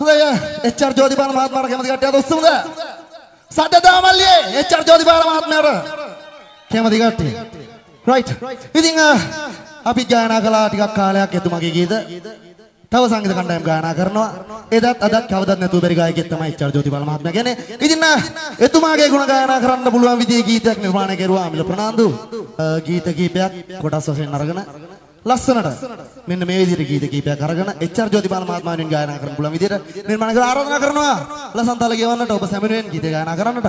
හොඳයි එච්.ආර්. ජෝතිපාල මහත්මයාට කැමති කට්ටිය අද උස්සමුද? සද්දදාමල්ලියේ එච්.ආර්. ජෝතිපාල මහත්මයාට කැමති කට්ටිය. රයිට්. ඉතින් අ, අපි ගායනා කළා ටිකක් කාලයක් එතුමගේ ගීත. තව සංගීත කණ්ඩායම් ගායනා කරනවා. එදත් අදත් කවදත් නැතුව බැරි ගායකයෙක් තමයි එච්.ආර්. ජෝතිපාල මහත්මයා කියන්නේ. ඉතින් අ, එතුමාගේ ගුණ ගායනා කරන්න පුළුවන් විදිහේ ගීතයක් නිර්මාණය කරුවා අමිල ප්‍රනාන්දු. අ, ගීත කීපයක් කොටස් වශයෙන් අරගෙන ලස්සනට මෙන්න මේ විදිහට ගීත කීපයක් අරගෙන එච්.ආර්. ජෝතිපාල මහත්මයාණන් ගායනා කරන්න පුළුවන් විදිහට නිර්මාණය කරලා ආරාධනා කරනවා ලසන්තල ගෙවන්නට ඔබ සැමෙනුවෙන් ගීත ගායනා කරන්නට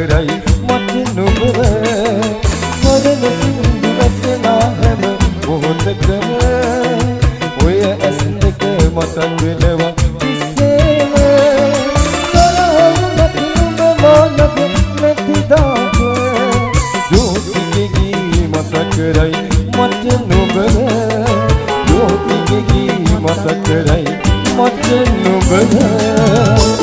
මතක් කරයි මට නුඹව වර්ණ සින්දු ඇසලා හැම මොහොතකම. ඔය ඇස් දෙක මතක් වෙනවා කිසිම. තරහුණක් නුඹ මානක නැතිදාට යෝතිකි මතක් කරයි මට නුඹව යෝතිකි මතක් කරයි මට නුඹව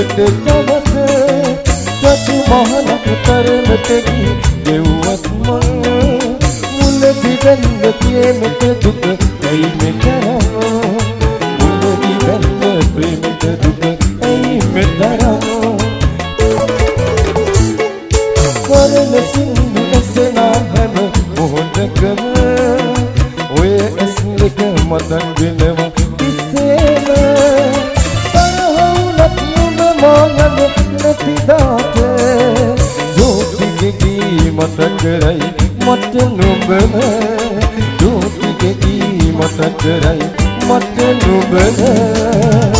බැරි ඔබට තවත සතු මහලක තරමට ගිය දෙව්වත් මං මුලදි බැන්න ප්‍රේමට දුක ඇයි මෙතරම් කරයි මට නුඹව ජෝතිගෙකි මතක් කරයි මට නුඹව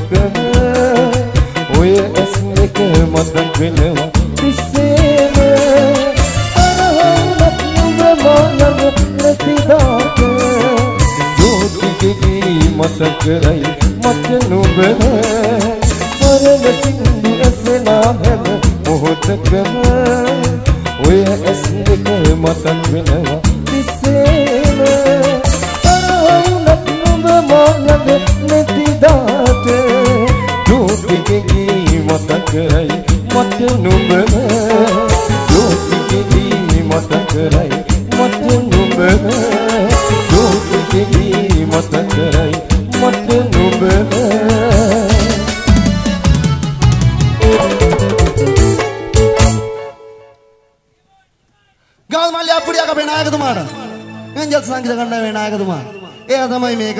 මතක් වෙනවා කිසේම තරහවුනක් නුඹ මානව නැතිදාට ජෝතිගෙකි මතක් කරයි මට නුඹව වරණ සින්දු ඇසෙනා හැම මොහොතකම ඔය ඇස් දෙක මතක් වෙනවා කිසේම තරහවුනක් නුඹ මානව නැතිදාට ජෝතිගෙකි මතක් කරයි මට නුඹව ජෝතිගෙකි මතක් කරයි මට නුඹව ජෝතිගෙකි මතක් කරයි මට නුඹව ගල් මල්ලි අප්පුඩියක් අපේ නායකතුමාට. එන්ජල් සංගීත කණ්ඩායමේ නායකතුමා. එයා තමයි මේක